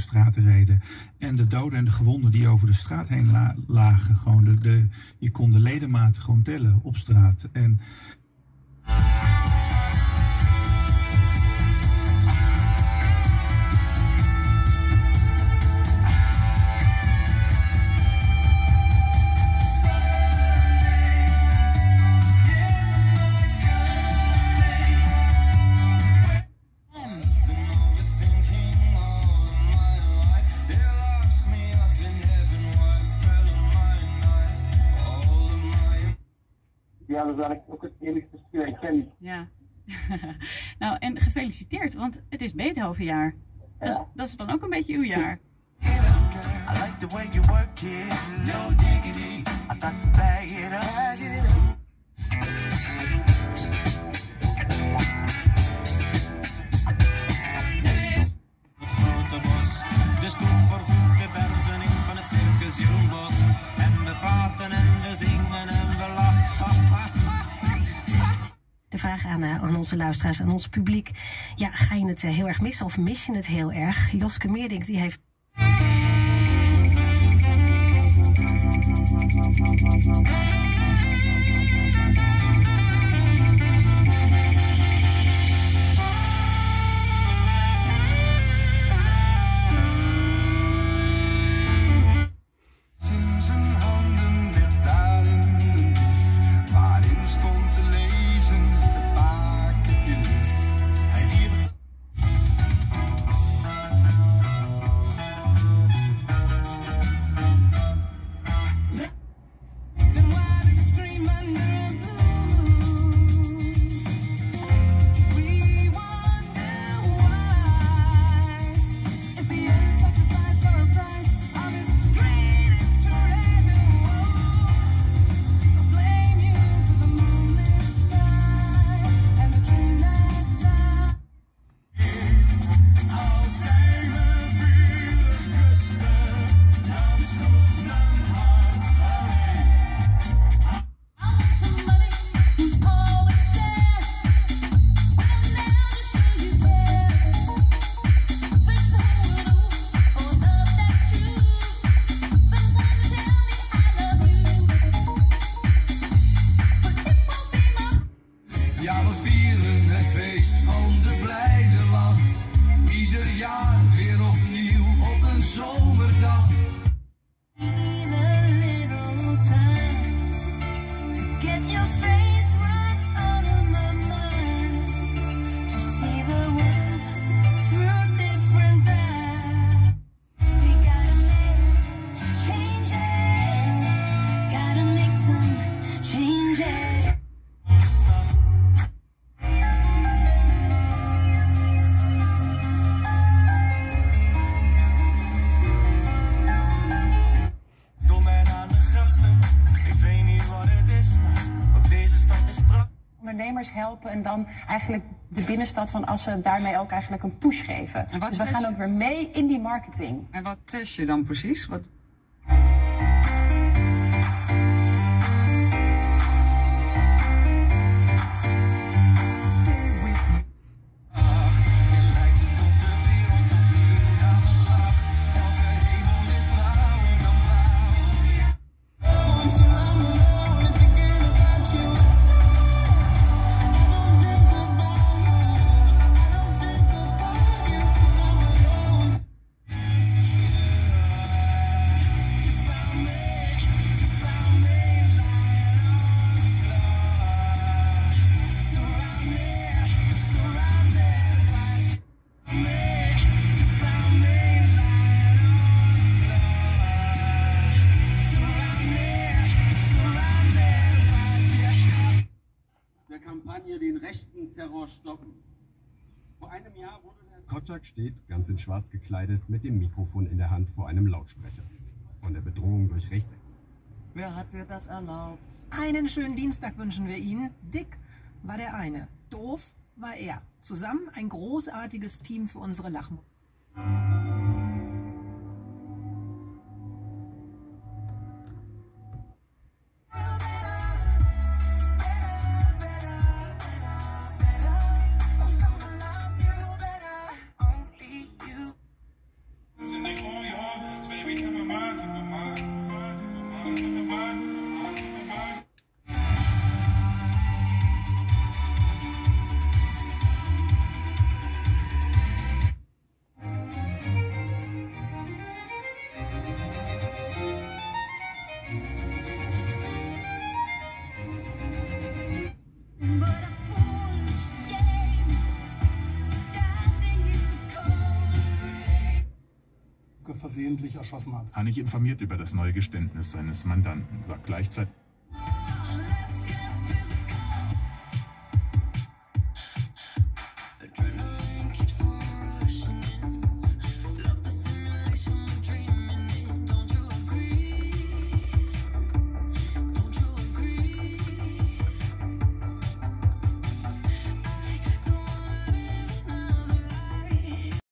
straat reden. En de doden en de gewonden die over de straat heen lagen. Gewoon de, de, je kon de ledematen gewoon tellen op straat. En ja, dat is ik ook het eerlijkste stuk ik ken. Ja. nou, en gefeliciteerd, want het is Beethovenjaar. Ja. Dat, is, dat is dan ook een beetje uw jaar. I like the way you work it, no diggity. I got to bag it up. Vraag aan, uh, aan onze luisteraars, aan ons publiek. Ja, ga je het uh, heel erg missen of mis je het heel erg? Joske Meerdink die heeft... helpen en dan eigenlijk de binnenstad van Assen daarmee ook eigenlijk een push geven. Dus we gaan ook weer mee in die marketing. En wat test je dan precies? Wat... Kotschak steht, ganz in schwarz gekleidet, mit dem Mikrofon in der Hand vor einem Lautsprecher. Von der Bedrohung durch Rechts. Wer hat dir das erlaubt? Einen schönen Dienstag wünschen wir Ihnen. Dick war der eine, doof war er. Zusammen ein großartiges Team für unsere Lachmutter. Versehentlich erschossen hat. Hannig informiert über das neue Geständnis seines Mandanten, sagt gleichzeitig,